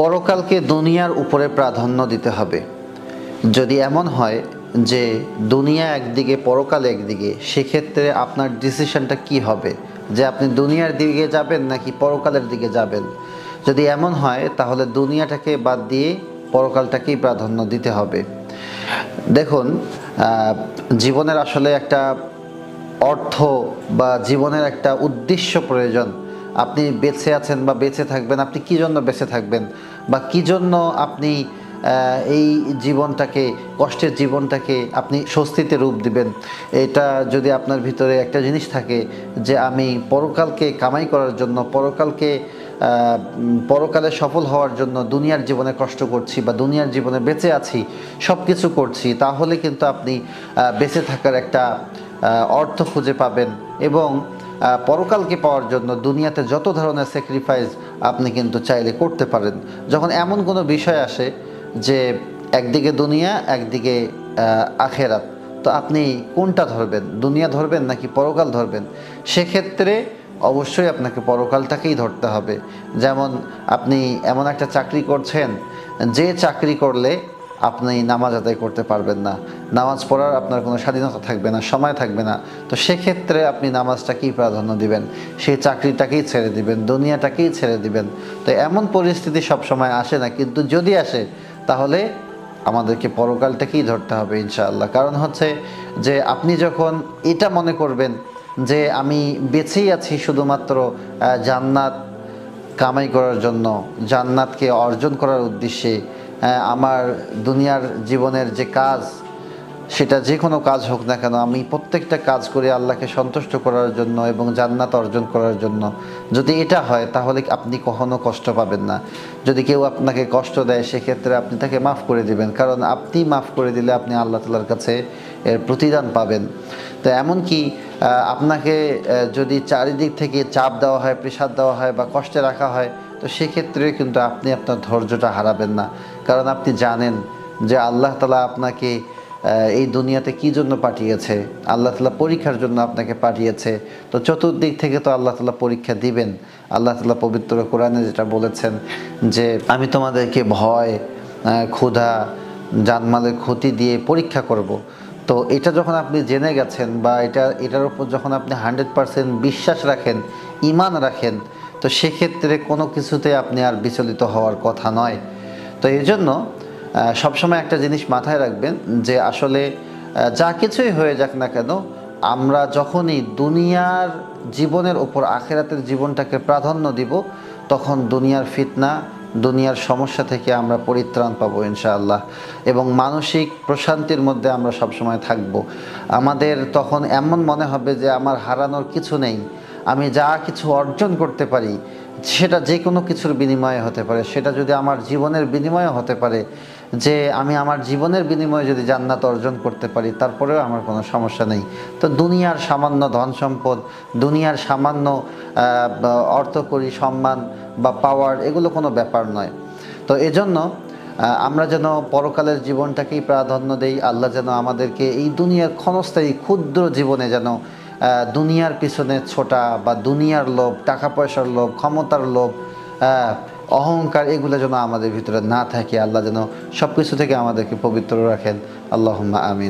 পরকালকে দুনিয়ার উপরে প্রাধান্য দিতে হবে। যদি এমন হয় যে দুনিয়া একদিকে, পরকাল একদিকে, সেক্ষেত্রে আপনার ডিসিশনটা কি হবে? যে আপনি দুনিয়ার দিকে যাবেন নাকি পরকালের দিকে যাবেন? যদি এমন হয়, তাহলে দুনিয়াটাকে বাদ দিয়ে পরকালটাকেই প্রাধান্য দিতে হবে। দেখুন জীবনের আসলে একটা অর্থ বা জীবনের একটা উদ্দেশ্য প্রয়োজন। আপনি বেঁচে আছেন বা বেঁচে থাকবেন, আপনি কি জন্য বেঁচে থাকবেন? বা কি জন্য আপনি এই জীবনটাকে, কষ্টের জীবনটাকে আপনি স্বস্তিতে রূপ দিবেন? এটা যদি আপনার ভিতরে একটা জিনিস থাকে যে আমি পরকালকে কামাই করার জন্য, পরকালকে পরকালে সফল হওয়ার জন্য দুনিয়ার জীবনে কষ্ট করছি বা দুনিয়ার জীবনে বেঁচে আছি সব কিছু করছি, তাহলে কিন্তু আপনি বেঁচে থাকার একটা অর্থ খুঁজে পাবেন। এবং পরকালকে পাওয়ার জন্য দুনিয়াতে যত ধরনের স্যাক্রিফাইস আপনি কিন্তু চাইলে করতে পারেন। যখন এমন কোনো বিষয় আসে যে একদিকে দুনিয়া, একদিকে আখেরাত, তো আপনি কোনটা ধরবেন? দুনিয়া ধরবেন নাকি পরকাল ধরবেন? সেক্ষেত্রে অবশ্যই আপনাকে পরকালটাকেই ধরতে হবে। যেমন আপনি এমন একটা চাকরি করছেন, যে চাকরি করলে আপনি নামাজ আদায় করতে পারবেন না। নামাজ পড়ার আপনার কোনো স্বাধীনতা থাকবে না, সময় থাকবে না। তো সেক্ষেত্রে আপনি নামাজটা কী প্রাধান্য দিবেন? সেই চাকরিটাকেই ছেড়ে দিবেন, দুনিয়াটাকেই ছেড়ে দিবেন। তো এমন পরিস্থিতি সবসময় আসে না, কিন্তু যদি আসে, তাহলে আমাদেরকে পরকালটাকেই ধরতে হবে ইনশাআল্লাহ। কারণ হচ্ছে যে আপনি যখন এটা মনে করবেন যে আমি বেঁচেই আছি শুধুমাত্র জান্নাত কামাই করার জন্য, জান্নাতকে অর্জন করার উদ্দেশ্যে আমার দুনিয়ার জীবনের যে কাজ সেটা যে কোনো কাজ হোক না কেন, আমি প্রত্যেকটা কাজ করে আল্লাহকে সন্তুষ্ট করার জন্য এবং জান্নাত অর্জন করার জন্য। যদি এটা হয়, তাহলে আপনি কখনো কষ্ট পাবেন না। যদি কেউ আপনাকে কষ্ট দেয়, সেক্ষেত্রে আপনি তাকে মাফ করে দিবেন। কারণ আপনি মাফ করে দিলে আপনি আল্লাহ তালার কাছে এর প্রতিদান পাবেন। তো এমনকি আপনাকে যদি চারিদিক থেকে চাপ দেওয়া হয় প্রেশার দেওয়া হয় বা কষ্টে রাখা হয়, তো সেক্ষেত্রে কিন্তু আপনি আপনার ধৈর্যটা হারাবেন না। কারণ আপনি জানেন যে আল্লাহ তালা আপনাকে এই দুনিয়াতে কি জন্য পাঠিয়েছে? আল্লাহ তালা পরীক্ষার জন্য আপনাকে পাঠিয়েছে। তো চতুর্দিক থেকে তো আল্লাহ তালা পরীক্ষা দিবেন। আল্লাহ তালা পবিত্র কোরআনে যেটা বলেছেন যে, আমি তোমাদেরকে ভয় ক্ষুধা, জানমালের ক্ষতি দিয়ে পরীক্ষা করব। তো এটা যখন আপনি জেনে গেছেন বা এটা, এটার উপর যখন আপনি হান্ড্রেড পারসেন্ট বিশ্বাস রাখেন ইমান রাখেন, তো সেক্ষেত্রে কোনো কিছুতে আপনি আর বিচলিত হওয়ার কথা নয়। তো এই জন্য সবসময় একটা জিনিস মাথায় রাখবেন যে আসলে যা কিছুই হয়ে যাক না কেন, আমরা যখনই দুনিয়ার জীবনের ওপর আখেরাতের জীবনটাকে প্রাধান্য দিব, তখন দুনিয়ার ফিতনা, দুনিয়ার সমস্যা থেকে আমরা পরিত্রাণ পাবো ইনশাআল্লাহ। এবং মানসিক প্রশান্তির মধ্যে আমরা সবসময় থাকব। আমাদের তখন এমন মনে হবে যে আমার হারানোর কিছু নেই, আমি যা কিছু অর্জন করতে পারি সেটা যে কোনো কিছুর বিনিময়ে হতে পারে। সেটা যদি আমার জীবনের বিনিময়ে হতে পারে, যে আমি আমার জীবনের বিনিময়ে যদি জান্নাত অর্জন করতে পারি, তারপরেও আমার কোনো সমস্যা নেই। তো দুনিয়ার সামান্য ধন সম্পদ, দুনিয়ার সামান্য অর্থকরী সম্মান বা পাওয়ার এগুলো কোনো ব্যাপার নয়। তো এজন্য আমরা যেন পরকালের জীবনটাকেই প্রাধান্য দেই। আল্লাহ যেন আমাদেরকে এই দুনিয়ার ক্ষণস্থায়ী, ক্ষুদ্র জীবনে যেন দুনিয়ার পিছনে ছোটা বা দুনিয়ার লোভ টাকা পয়সার লোভ, ক্ষমতার লোভ অহংকার, এগুলো যেন আমাদের ভিতরে না থাকে। আল্লাহ যেন সব কিছু থেকে আমাদেরকে পবিত্র রাখেন। আল্লাহ আমিন।